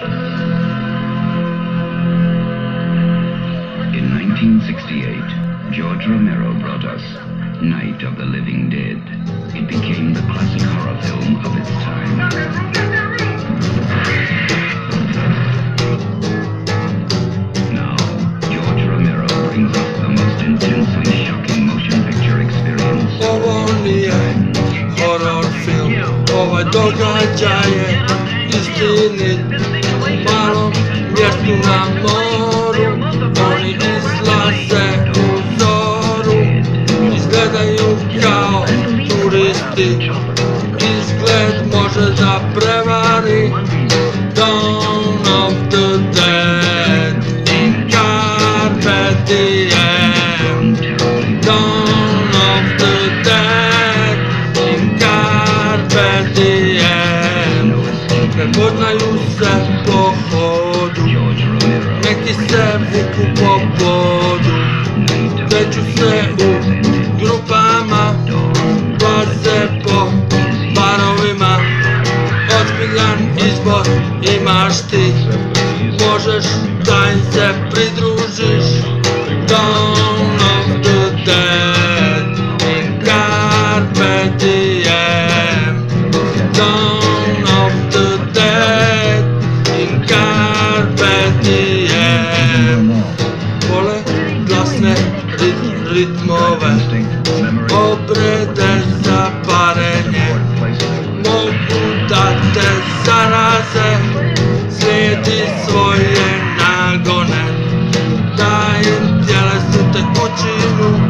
In 1968, George Romero brought us Night of the Living Dead. It became the classic horror film of its time. Now, George Romero brings us the most intensely shocking motion picture experience. Nije horror film istinit U malom mjestu na moru Oni izlaze u zoru Izgledaju kao turisti. Izgled može da prevari servo como podo Sete ferro, grupama, ama Barzepo, parovima Ozbiljan izbor imaš ti Možeš da im se pridružiš Dawn of the dead Carpe diem Dawn tih ritmova Obrede za parenje Mogu da te zaraze Slijedi svoje nagone. Da im tjelesnu tekućinu